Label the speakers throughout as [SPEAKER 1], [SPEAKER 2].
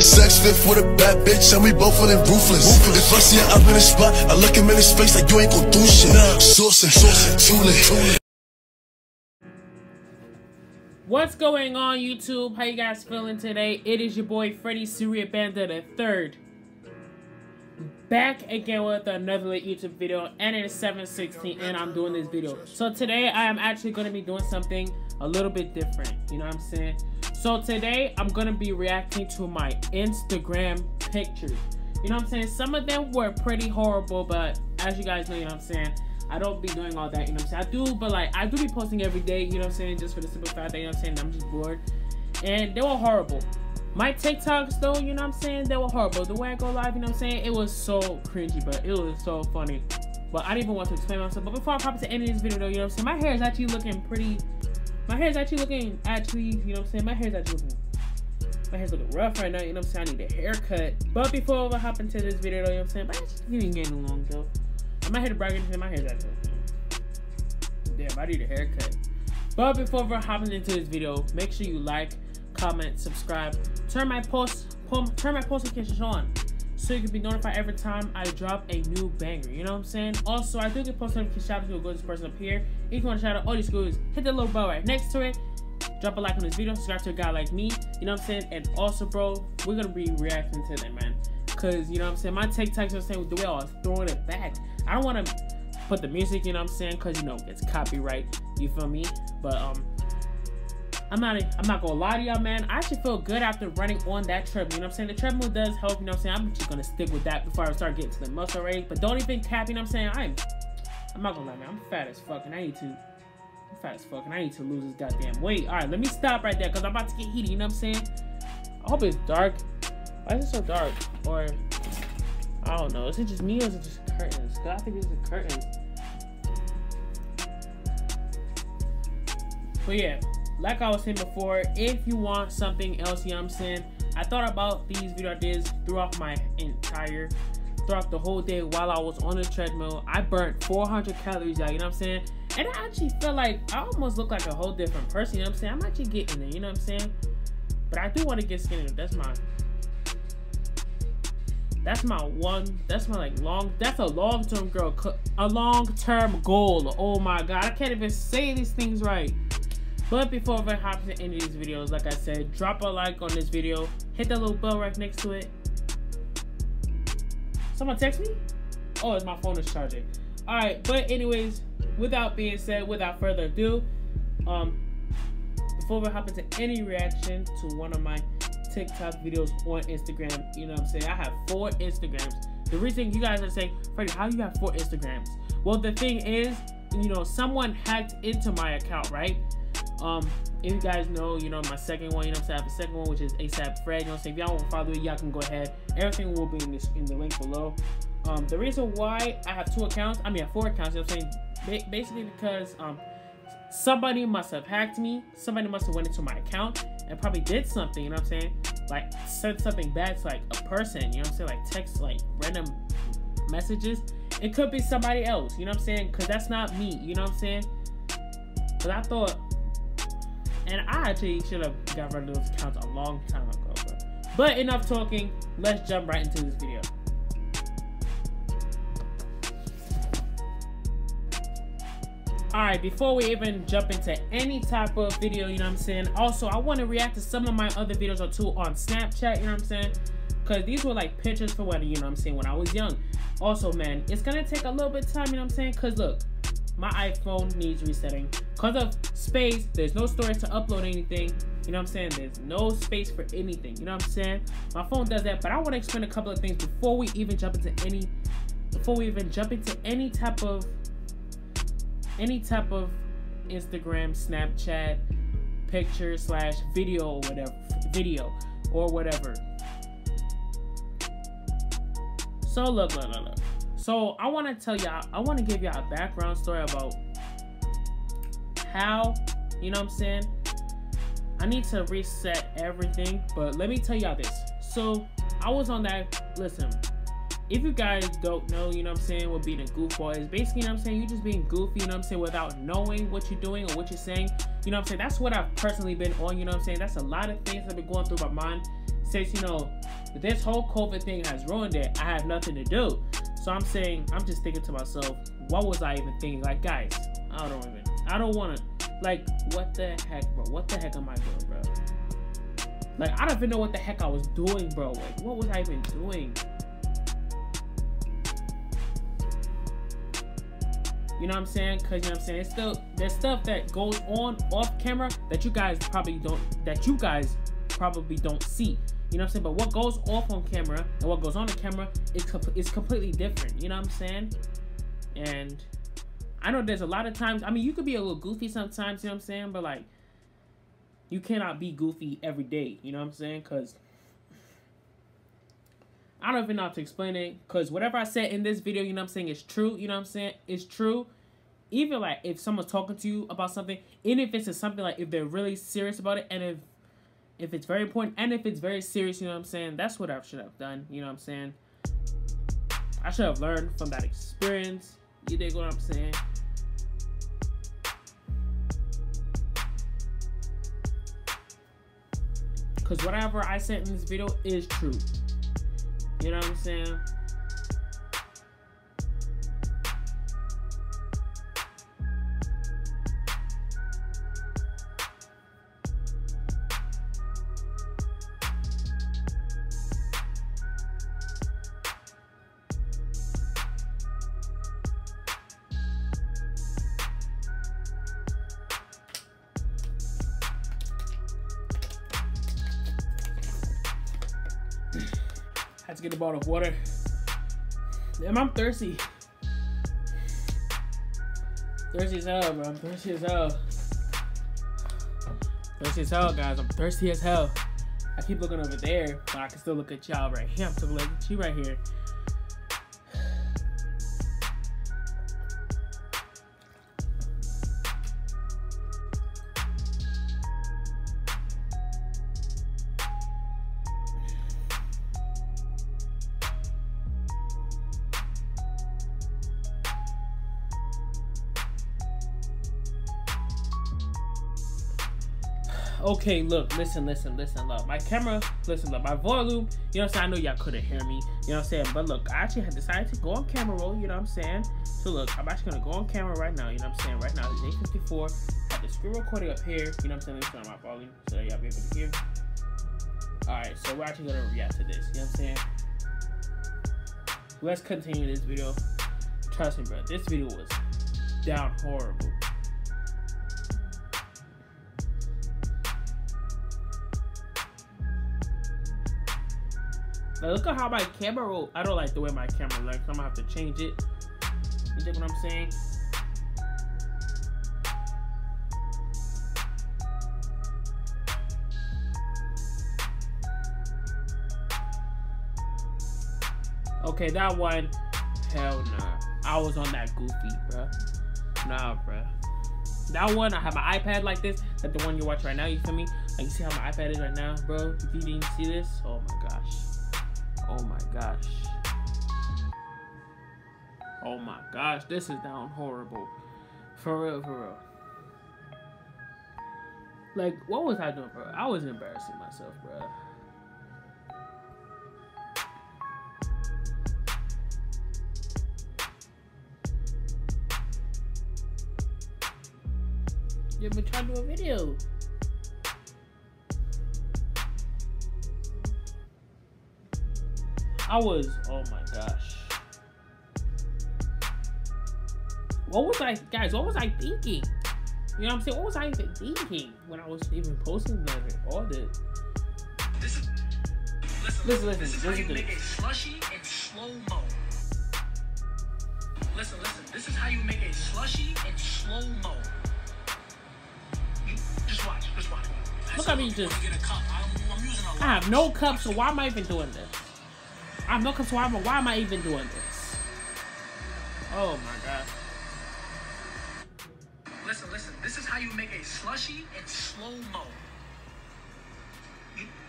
[SPEAKER 1] Sex fit with a bad bitch, and we both feeling ruthless. If I see her up in the spot, I look him in his face like you ain't gon' do shit. Saucing, too late.
[SPEAKER 2] What's going on YouTube? How you guys feeling today? It is your boy Freddy Surya Banda the third. Back again with another YouTube video and it's 716 and I'm doing this video. So today I am actually going to be doing something a little bit different. You know what I'm saying? So today I'm to be reacting to my Instagram pictures. You know what I'm saying? Some of them were pretty horrible, but as you guys know, you know what I'm saying? I don't be doing all that, you know what I'm saying? I do, but like, I do be posting every day, you know what I'm saying? Just for the simple fact that, you know what I'm saying? I'm just bored. And they were horrible. My TikToks, though, you know what I'm saying? They were horrible. The way I go live, you know what I'm saying? It was so cringy, but it was so funny. But I didn't even want to explain myself. But before I pop into any of this video, though, you know what I'm saying? My hair is actually looking pretty... My hair is actually looking, actually, you know what I'm saying? My hair is actually looking... My hair's looking rough right now, you know what I'm saying? I need a haircut. But before I hop into this video, though, you know what I'm saying? My hair's even getting long, though. I'm not here to brag anything. My hair's actually looking. Damn, I need a haircut. But before we're hopping into this video, make sure you like, comment, subscribe, turn my post, turn my post notifications on, so you can be notified every time I drop a new banger. You know what I'm saying? Also, I do get post notifications. Shout out to good person up here. If you want to shout out all these schools, hit the little bell right next to it. Drop a like on this video. Subscribe to a guy like me. You know what I'm saying? And also, bro, we're gonna be reacting to them, man. Cause you know what I'm saying? My TikToks are saying With the way I was throwing it back. I don't want to put the music, you know what I'm saying? Cause you know it's copyright. You feel me? But um, I'm not I'm not gonna lie to y'all, man. I actually feel good after running on that treadmill. You know what I'm saying? The treadmill does help. You know what I'm saying? I'm just gonna stick with that before I start getting to the muscle race. But don't even cap. You know what I'm saying? I'm I'm not gonna lie, man. I'm fat as fuck, and I need to. I'm fat as fuck, and I need to lose this goddamn weight. All right, let me stop right there, cause I'm about to get heated. You know what I'm saying? I hope it's dark. Why is it so dark? Or I don't know. Is it just me or is it just curtains? Cause I think it's the curtains. But yeah, like I was saying before, if you want something else, you know what I'm saying? I thought about these video ideas throughout my entire, throughout the whole day while I was on the treadmill. I burnt 400 calories out, you know what I'm saying? And I actually feel like I almost look like a whole different person, you know what I'm saying? I'm actually getting there, you know what I'm saying? But I do want to get skinny. That's my that's my one. That's my like long. That's a long term girl. A long term goal. Oh my god, I can't even say these things right. But before we hop into any of these videos, like I said, drop a like on this video. Hit that little bell right next to it. Someone text me? Oh, my phone is charging. Alright, but anyways, without being said, without further ado, um, before we hop into any reaction to one of my TikTok videos on Instagram, you know what I'm saying? I have four Instagrams. The reason you guys are saying, Freddie, how you have four Instagrams? Well, the thing is, you know, someone hacked into my account, right? Um, if you guys know, you know, my second one, you know saying? I have a second one, which is ASAP Fred. You know I'm saying? If y'all want to follow it, y'all can go ahead. Everything will be in, this, in the link below. Um, the reason why I have two accounts, I mean, I four accounts, you know what I'm saying? Ba basically because, um, somebody must have hacked me. Somebody must have went into my account and probably did something, you know what I'm saying? Like, said something bad to, like, a person, you know what I'm saying? Like, text, like, random messages. It could be somebody else, you know what I'm saying? Because that's not me, you know what I'm saying? But I thought and I actually should have got rid of those accounts a long time ago. But, but enough talking. Let's jump right into this video. Alright, before we even jump into any type of video, you know what I'm saying? Also, I want to react to some of my other videos or two on Snapchat, you know what I'm saying? Because these were like pictures for when, you know what I'm saying, when I was young. Also, man, it's going to take a little bit of time, you know what I'm saying? Because look, my iPhone needs resetting. Because of space, there's no storage to upload anything. You know what I'm saying? There's no space for anything. You know what I'm saying? My phone does that, but I want to explain a couple of things before we even jump into any before we even jump into any type of any type of Instagram, Snapchat, picture slash video or whatever video or whatever. So look, look, look, look. So I want to tell y'all, I want to give y'all a background story about how, you know what I'm saying? I need to reset everything, but let me tell y'all this. So I was on that, listen, if you guys don't know, you know what I'm saying, what being a goofball is, basically, you know what I'm saying, you're just being goofy, you know what I'm saying, without knowing what you're doing or what you're saying, you know what I'm saying, that's what I've personally been on, you know what I'm saying, that's a lot of things that have been going through my mind since, you know, this whole COVID thing has ruined it. I have nothing to do. So I'm saying, I'm just thinking to myself, what was I even thinking? Like, guys, I don't even, I don't want to, like, what the heck, bro? What the heck am I doing, bro? Like, I don't even know what the heck I was doing, bro. Like, what was I even doing? You know what I'm saying? Cause you know what I'm saying. It's still there's stuff that goes on off camera that you guys probably don't that you guys probably don't see. You know what I'm saying? But what goes off on camera and what goes on the camera is is completely different. You know what I'm saying? And I know there's a lot of times. I mean, you could be a little goofy sometimes. You know what I'm saying? But like, you cannot be goofy every day. You know what I'm saying? Cause I don't even know how to explain it because whatever I said in this video, you know what I'm saying, is true. You know what I'm saying? It's true. Even like if someone's talking to you about something, even if it's something like if they're really serious about it and if if it's very important and if it's very serious, you know what I'm saying? That's what I should have done. You know what I'm saying? I should have learned from that experience. You dig what I'm saying? Because whatever I said in this video is true. You know what I'm saying? Bottle of water. Damn, I'm thirsty. Thirsty as hell, bro. I'm thirsty as hell. Thirsty as hell, guys. I'm thirsty as hell. I keep looking over there, but I can still look at y'all right here. I'm still looking at you right here. Okay, look, listen, listen, listen, look. My camera, listen, look, my volume, you know what I'm saying? I know y'all couldn't hear me, you know what I'm saying? But look, I actually had decided to go on camera roll, you know what I'm saying? So look, I'm actually gonna go on camera right now, you know what I'm saying? Right now, it's 8.54, I have the screen recording up here, you know what I'm saying? Let me turn my volume so that y'all be able to hear. Alright, so we're actually gonna react to this, you know what I'm saying? Let's continue this video. Trust me, bro, this video was down horrible. Look at how my camera roll. I don't like the way my camera looks. I'm gonna have to change it. You think what I'm saying? Okay, that one, hell nah. I was on that goofy, bruh. Nah, bruh. That one, I have my iPad like this, like the one you watch right now, you feel me? Like, you see how my iPad is right now, bro? If you didn't see this, oh my gosh. Oh my gosh. Oh my gosh, this is down horrible. For real, for real. Like, what was I doing, bro? I was embarrassing myself, bro. You've been trying to do a video. I was, oh my gosh. What was I, guys, what was I thinking? You know what I'm saying? What was I even thinking when I was even posting that, all this?
[SPEAKER 3] This is, listen, listen, listen, this is how you make a slushy in slow-mo. Listen, listen, this is how you make a slushy in slow-mo. Just watch, just watch.
[SPEAKER 2] Look at me just. I have no cup, so why am I even doing this? I no cup, so why am I, why am I even doing this? Oh my god.
[SPEAKER 3] Listen, listen, this is how you make a slushy in slow-mo.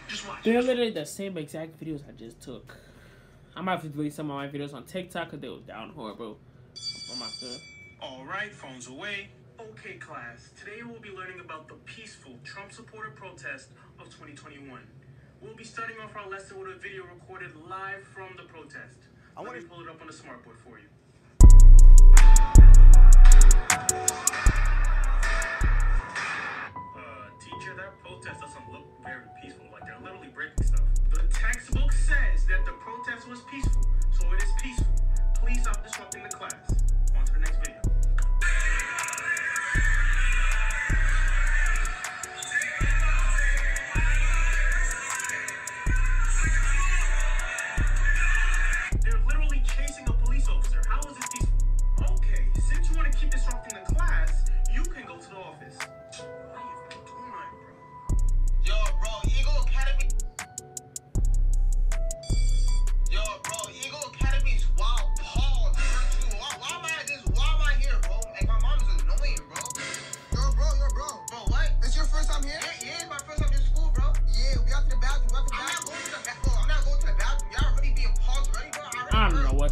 [SPEAKER 3] Just watch.
[SPEAKER 2] They're literally the same exact videos I just took. I'm gonna have to delete some of my videos on TikTok because they were down horrible. Oh I'm gonna.
[SPEAKER 3] All right, phones away. Okay, class. Today we'll be learning about the peaceful Trump supporter protest of 2021.
[SPEAKER 4] We'll be starting off our lesson with a video recorded live from the protest.
[SPEAKER 5] I
[SPEAKER 4] Let
[SPEAKER 5] wanna-
[SPEAKER 4] pull it up on the smartboard for you. Uh, teacher, that protest doesn't look very peaceful. Like they're literally breaking stuff. The textbook says that the protest was peaceful, so it is peaceful. Please stop disrupting the class. On to the next video.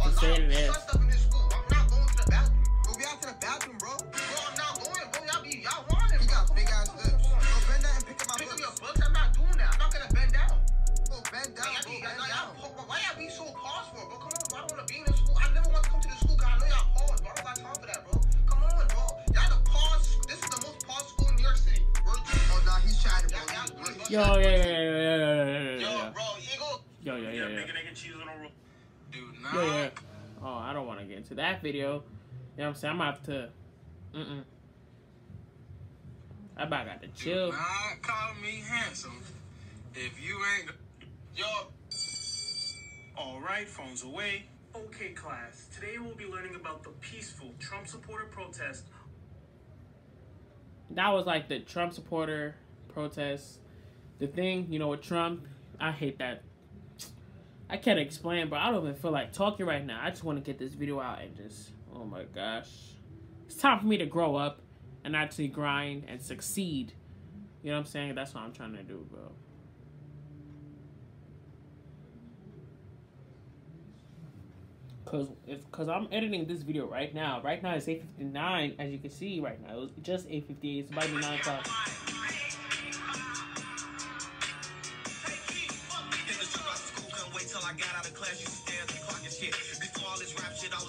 [SPEAKER 4] To
[SPEAKER 2] say
[SPEAKER 6] this
[SPEAKER 2] saying? I'm gonna have to. Mm-mm. I about got to chill.
[SPEAKER 6] not call me handsome if you ain't. Yo,
[SPEAKER 4] All right, phones away. Okay, class. Today we'll be learning about the peaceful Trump supporter protest
[SPEAKER 2] That was like the Trump supporter protest. The thing, you know, with Trump, I hate that. I can't explain, but I don't even feel like talking right now. I just want to get this video out and just, oh my gosh. It's time for me to grow up and actually grind and succeed. You know what I'm saying? That's what I'm trying to do, bro. Cause if cause I'm editing this video right now. Right now it's 8:59, as you can see right now. It was just 8:58. It's about to be nine o'clock.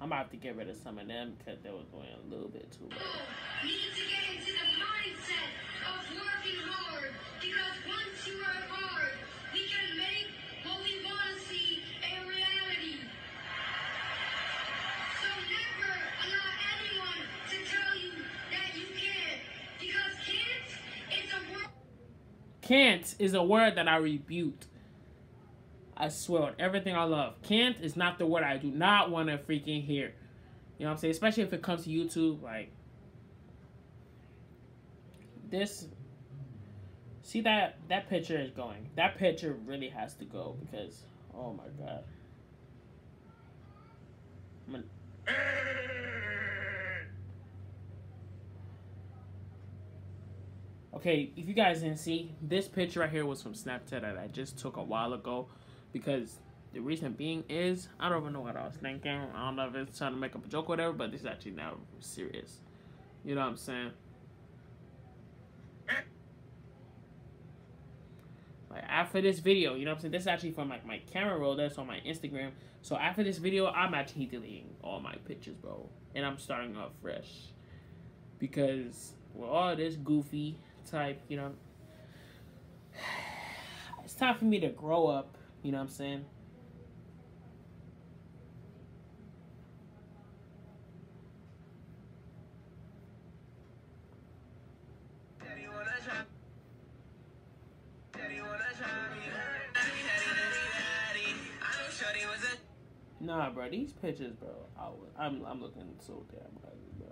[SPEAKER 2] I'm about to have to get rid of some of them because they were going a little bit too much.
[SPEAKER 7] need to get into the mindset of working hard because once you work hard, we can make what we want to see a reality. So never allow anyone to tell you that you can't because can't is a word.
[SPEAKER 2] Can't is a word that I rebuked. I swear on everything I love. Can't is not the word I do not want to freaking hear. You know what I'm saying? Especially if it comes to YouTube, like this. See that that picture is going. That picture really has to go because oh my god. Gonna- Okay, if you guys didn't see, this picture right here was from Snapchat that I just took a while ago because the reason being is I don't even know what I was thinking. I don't know if it's trying to make up a joke or whatever, but this is actually now serious. You know what I'm saying? Like after this video, you know what I'm saying? This is actually from like my camera roll that's on my Instagram. So after this video, I'm actually deleting all my pictures, bro. And I'm starting off fresh. Because with all this goofy type, you know, it's time for me to grow up, you know what I'm saying? Nah, bro, these pictures, bro. I was, I'm I'm looking so damn ugly, bro.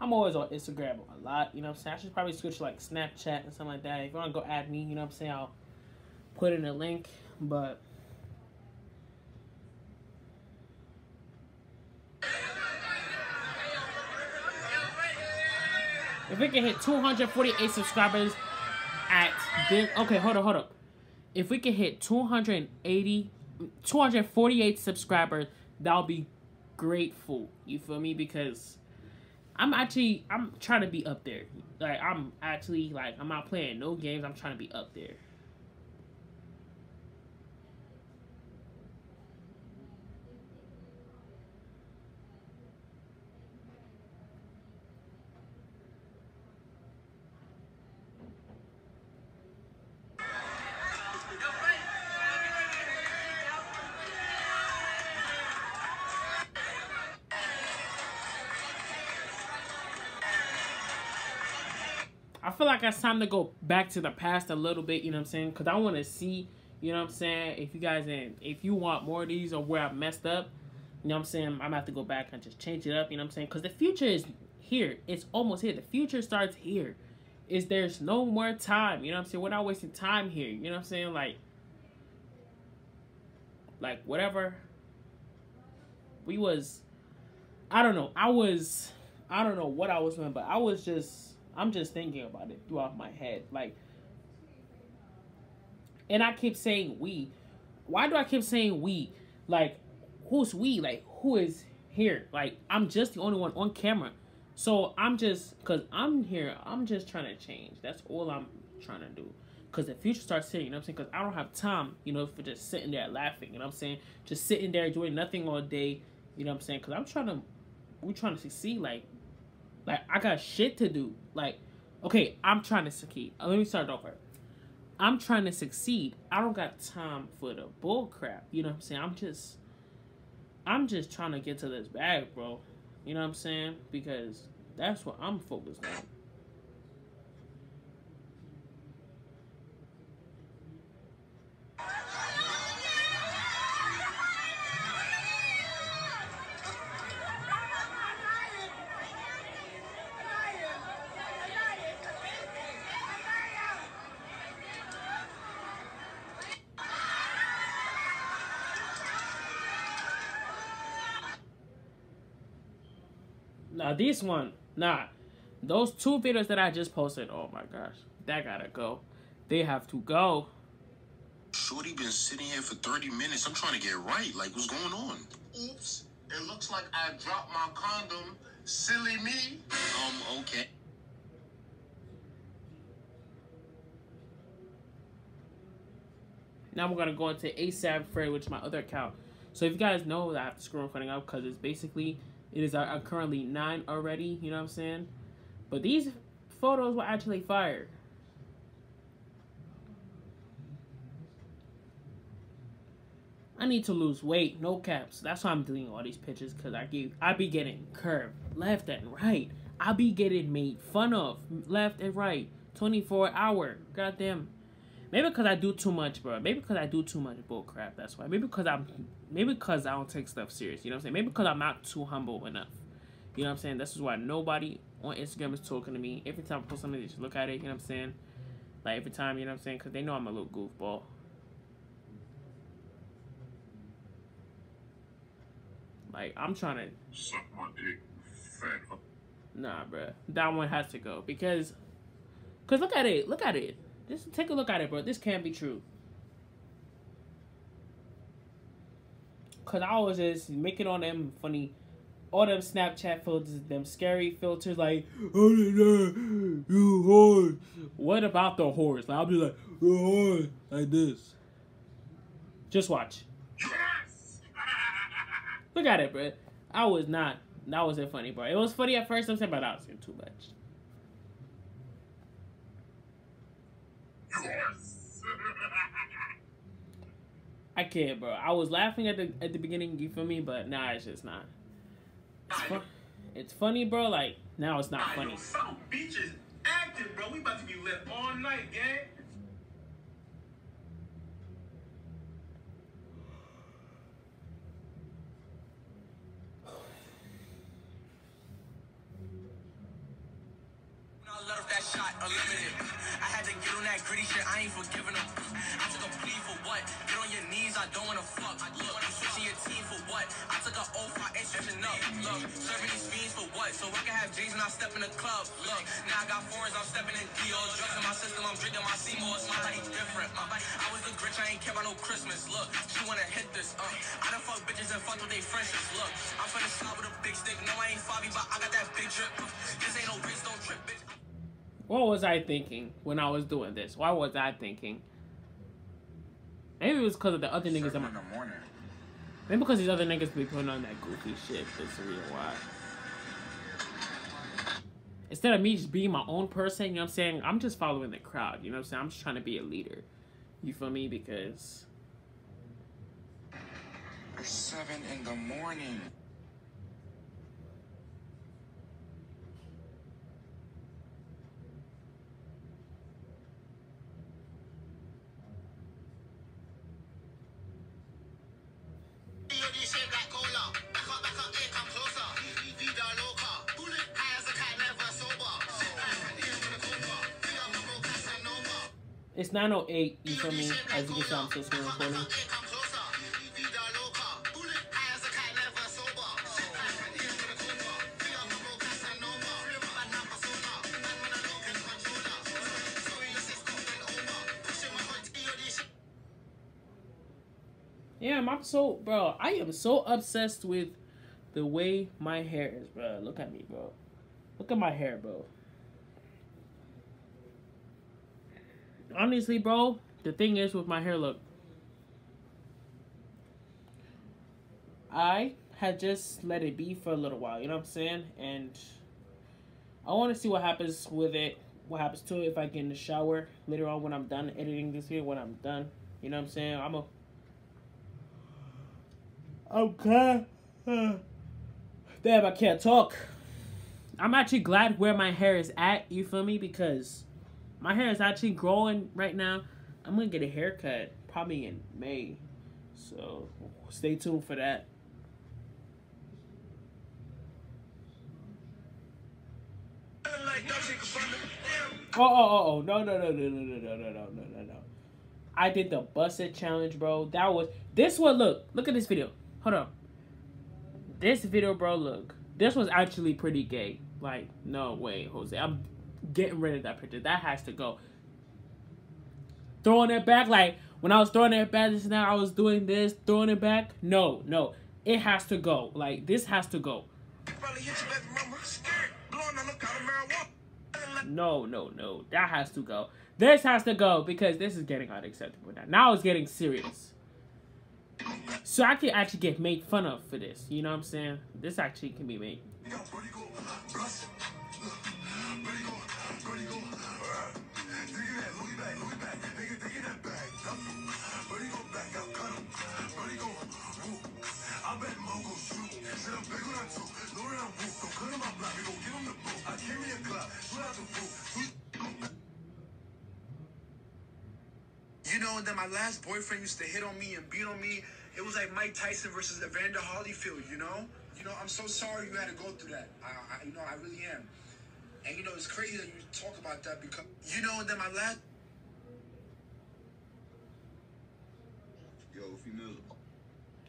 [SPEAKER 2] I'm always on Instagram a lot, you know what I'm saying? I should probably switch to like Snapchat and something like that. If you want to go add me, you know what I'm saying? I'll put in a link, but if we can hit 248 subscribers at this, okay, hold on, hold up. If we can hit 280, 248 subscribers, that'll be grateful. You feel me? Because I'm actually I'm trying to be up there. Like I'm actually like I'm not playing no games. I'm trying to be up there. I feel like it's time to go back to the past a little bit, you know what I'm saying? Because I want to see, you know what I'm saying, if you guys, in, if you want more of these or where I messed up, you know what I'm saying, I'm going to have to go back and just change it up, you know what I'm saying? Because the future is here. It's almost here. The future starts here. Is there's no more time, you know what I'm saying? We're not wasting time here, you know what I'm saying? Like, like whatever. We was, I don't know. I was, I don't know what I was doing, but I was just I'm just thinking about it throughout my head. Like, and I keep saying we. Why do I keep saying we? Like, who's we? Like, who is here? Like, I'm just the only one on camera. So I'm just, because I'm here, I'm just trying to change. That's all I'm trying to do. Because the future starts hitting, you know what I'm saying? Because I don't have time, you know, for just sitting there laughing, you know what I'm saying? Just sitting there doing nothing all day, you know what I'm saying? Because I'm trying to, we're trying to succeed. Like, like I got shit to do. Like, okay, I'm trying to succeed. Uh, let me start over. I'm trying to succeed. I don't got time for the bull crap. You know what I'm saying? I'm just I'm just trying to get to this bag, bro. You know what I'm saying? Because that's what I'm focused on. Now this one, nah. Those two videos that I just posted, oh my gosh, that gotta go. They have to go.
[SPEAKER 8] Shorty been sitting here for 30 minutes. I'm trying to get right. Like, what's going on?
[SPEAKER 6] Oops. It looks like I dropped my condom. Silly me.
[SPEAKER 8] Um, okay.
[SPEAKER 2] Now we're gonna go into ASAP Fred, which is my other account. So if you guys know that I have to scroll funny up because it's basically it is uh, currently nine already. You know what I'm saying? But these photos were actually fired. I need to lose weight, no caps. That's why I'm doing all these pictures because I give I be getting curved left and right. I be getting made fun of left and right. 24 hour. Goddamn. Maybe because I do too much, bro. Maybe because I do too much bull crap. That's why. Maybe because I'm. Maybe because I don't take stuff serious. You know what I'm saying? Maybe because I'm not too humble enough. You know what I'm saying? This is why nobody on Instagram is talking to me. Every time I post something, they just look at it. You know what I'm saying? Like every time, you know what I'm saying? Because they know I'm a little goofball. Like I'm trying to.
[SPEAKER 8] Suck my dick, fat.
[SPEAKER 2] Nah, bruh. That one has to go because. Cause look at it. Look at it. Just take a look at it, bro. This can't be true. Cause I was just making on them funny, all them Snapchat filters, them scary filters, like, oh you whore. What about the horse? Like, I'll be like, you whore, like this. Just watch. Look at it, bro. I was not. That wasn't funny, bro. It was funny at first, I'm saying, but I was too much. I can't, bro. I was laughing at the at the beginning, you feel me? But now it's just not. It's, fun, it's funny, bro. Like now it's not funny.
[SPEAKER 4] South Beach is active, bro. We about to be lit all night, gang.
[SPEAKER 9] I let her off that shot, unlimited. I had to get on that gritty shit, I ain't forgiving them. I took a plea for what? Get on your knees, I don't wanna fuck. Look, I'm switching your team for what? I took an oath, I ain't switching up. Look, serving these fiends for what? So I can have J's and I step in the club. Look, now I got foreigns, I'm stepping in Dior. Drugs in my system, I'm drinking my Seymour. It's my body different. My body, I was the Grinch, I ain't care about no Christmas. Look, she wanna hit this. Uh, I done fuck bitches and fuck with they friendships. Look, I'm finna slide with a big stick. No, I ain't Fabi, but I got that big drip. This ain't no wrist, don't trip, bitch.
[SPEAKER 2] What was I thinking when I was doing this? Why was I thinking? Maybe it was because of the other niggas. in my-
[SPEAKER 10] in the morning.
[SPEAKER 2] Maybe because these other niggas be putting on that goofy shit. That's the reason why. Instead of me just being my own person, you know what I'm saying? I'm just following the crowd. You know what I'm saying? I'm just trying to be a leader. You feel me? Because
[SPEAKER 10] It's seven in the morning.
[SPEAKER 2] It's 9:08. You feel me? As you can tell, I'm still screen recording. Yeah, I'm so bro. I am so obsessed with the way my hair is, bro. Look at me, bro. Look at my hair, bro. Honestly, bro, the thing is with my hair, look. I had just let it be for a little while, you know what I'm saying? And I want to see what happens with it, what happens to it if I get in the shower later on when I'm done editing this video, when I'm done. You know what I'm saying? I'm a Okay. Damn, I can't talk. I'm actually glad where my hair is at, you feel me? Because my hair is actually growing right now. I'm gonna get a haircut probably in May. So stay tuned for that. Oh, oh, oh, oh, no, no, no, no, no, no, no, no, no, no, no, no. I did the busted challenge, bro. That was this one. Look, look at this video. Hold on. This video, bro. Look, this was actually pretty gay. Like, no way, Jose. I'm getting rid of that picture. That has to go. Throwing it back, like when I was throwing it back just now, I was doing this, throwing it back. No, no, it has to go. Like this has to go. No, no, no. That has to go. This has to go because this is getting unacceptable now. Now it's getting serious. So I can actually get made fun of for this. You know what I'm saying? This actually can be made.
[SPEAKER 11] You know, that my last boyfriend used to hit on me and beat on me. It was like Mike Tyson versus Evander Holyfield, you know? You know, I'm so sorry you had to go through that. I, I you know, I really am. And you know, it's crazy that you talk about that because you know that my last
[SPEAKER 12] Yo, females.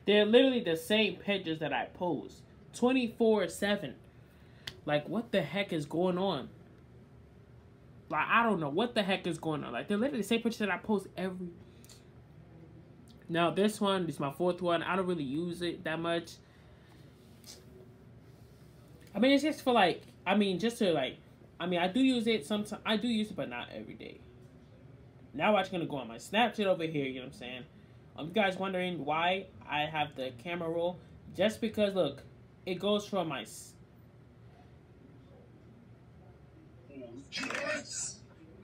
[SPEAKER 2] They're literally the same pictures that I post 24 7. Like, what the heck is going on? Like, I don't know what the heck is going on. Like, they're literally the same pictures that I post every. Now, this one, this is my fourth one. I don't really use it that much. I mean, it's just for like, I mean, just to like, I mean, I do use it sometimes. I do use it, but not every day. Now, I'm actually gonna go on my Snapchat over here. You know what I'm saying? Um, you guys wondering why I have the camera roll? Just because, look, it goes from my.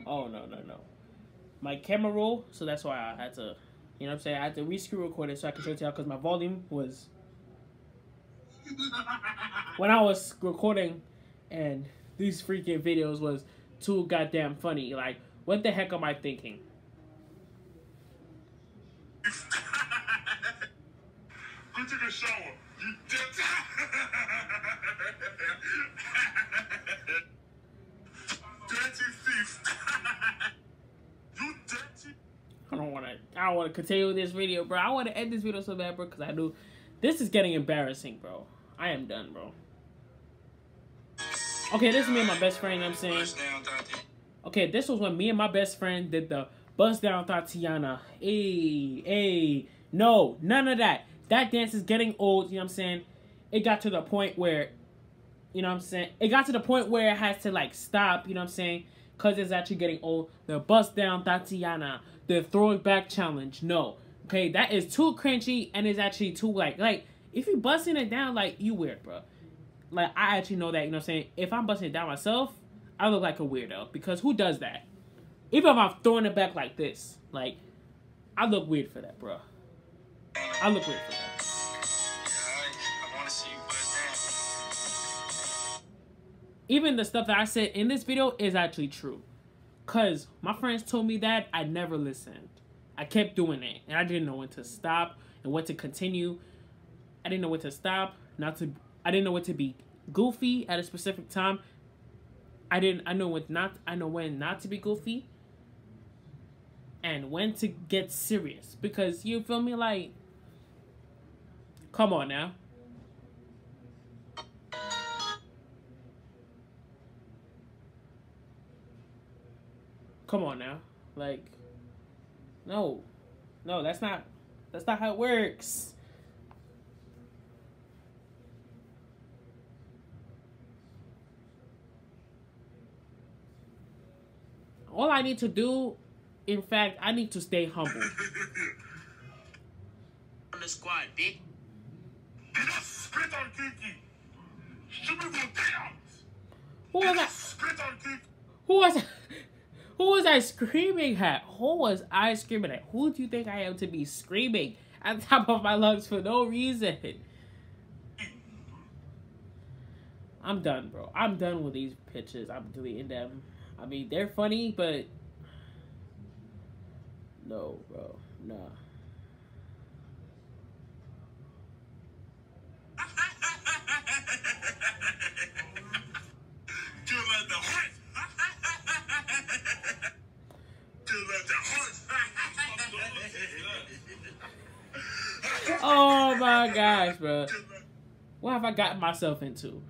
[SPEAKER 2] Oh no no no, my camera roll. So that's why I had to, you know what I'm saying? I had to re-screw record it so I could show it to y'all because my volume was when I was recording, and these freaking videos was too goddamn funny. Like, what the heck am I thinking?
[SPEAKER 12] Who took a shower? You did. thief. you.
[SPEAKER 2] I don't want to. I don't want to continue this video, bro. I want to end this video so bad, bro, because I do. This is getting embarrassing, bro. I am done, bro. Okay, this is me and my best friend, you know what I'm saying? Okay, this was when me and my best friend did the bust down Thotiana. Hey, hey. No, none of that. That dance is getting old, you know what I'm saying? It got to the point where, you know what I'm saying? It got to the point where it has to, like, stop, you know what I'm saying? Because it's actually getting old. The bust down Thotiana. The throw it back challenge. No. Okay, that is too cringy and it's actually too, like, like, if you busting it down, like, you weird, bro. Like, I actually know that, you know what I'm saying? If I'm busting it down myself, I look like a weirdo. Because who does that? Even if I'm throwing it back like this, like, I look weird for that, bro. I look weird for that. Even the stuff that I said in this video is actually true. Cause my friends told me that I never listened. I kept doing it. And I didn't know when to stop and when to continue. I didn't know when to stop, not to I didn't know when to be goofy at a specific time. I didn't I know when not I know when not to be goofy and when to get serious. Because you feel me? Like come on now. Come on now. Like no. No that's not that's not how it works all i need to do in fact, I need to stay humble.
[SPEAKER 9] On the squad, bitch.
[SPEAKER 12] Spit on Kiki. She be
[SPEAKER 2] Who was I?
[SPEAKER 12] Spit on Kiki.
[SPEAKER 2] Who was I? Who was I screaming at? Who was I screaming at? Who do you think I am to be screaming at the top of my lungs for no reason? I'm done, bro. I'm done with these pictures. I'm deleting them. I mean, they're funny, but no, bro. Nah. oh my gosh, bro. What have I gotten myself into?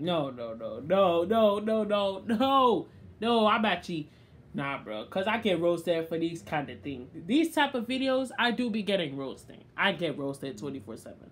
[SPEAKER 2] No, no, no, no, no, no, no, no, no. I'm actually nah, bro. Cause I get roasted for these kind of things. These type of videos, I do be getting roasting. I get roasted twenty four seven.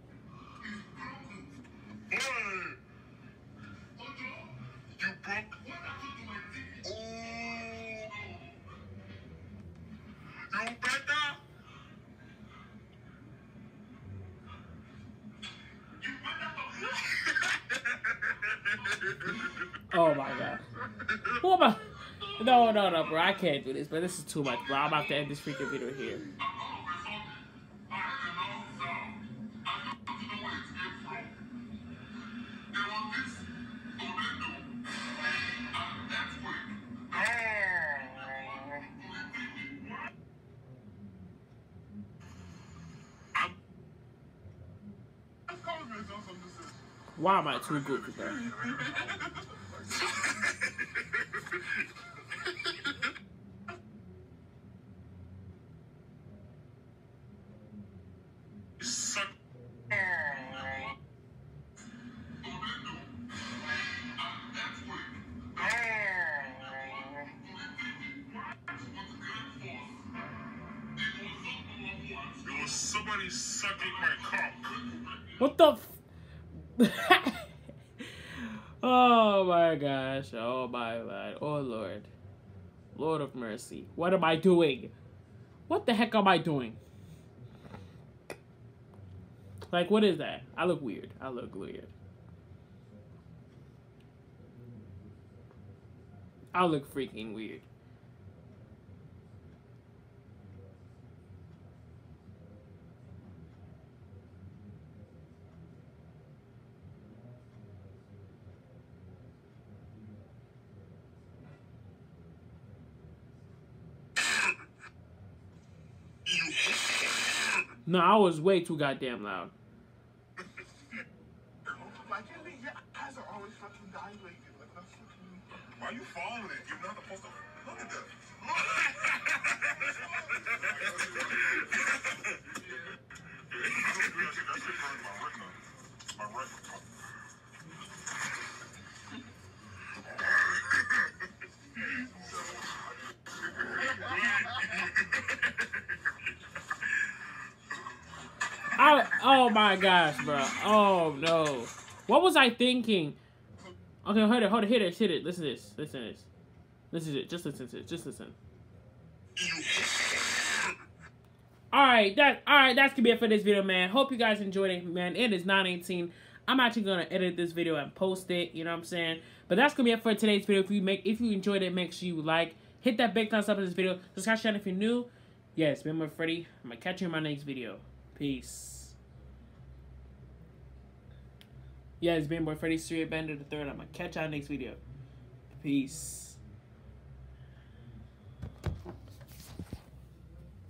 [SPEAKER 2] No, no, no, bro. I can't do this, but this is too much, bro. I'm about to end this freaking video here. Why am I too good for that? Oh Lord. Lord of mercy. What am I doing? What the heck am I doing? Like, what is that? I look weird. I look weird. I look freaking weird. No, I was way too goddamn loud.
[SPEAKER 12] Like, your your eyes are always fucking dilated. Like, that's fucking... Why are you following it? You're not supposed to... Look at that. That shit hurt my retina. My retina.
[SPEAKER 2] Oh my gosh, bro. Oh no. What was I thinking? Okay, hold it, hold it, hit it, hit it. Listen to this. Listen to this. Listen to it. Just listen to it. Just listen. Alright, that alright, that's gonna be it for this video, man. Hope you guys enjoyed it, man. It is 918. I'm actually gonna edit this video and post it, you know what I'm saying? But that's gonna be it for today's video. If you make if you enjoyed it, make sure you like, hit that big thumbs up in this video. Subscribe channel if you're new. Yes, been with Freddy. I'm gonna catch you in my next video. Peace. Yeah, it's been boy Freddy Street Banda the third. I'm gonna catch y'all next video. Peace.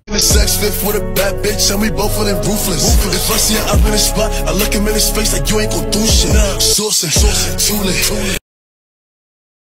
[SPEAKER 1] The sex fifth with a bad bitch and we both feeling ruthless. If I see her up in the spot, I look him in his face like you ain't gon' do shit. Saucing, saucing, too late.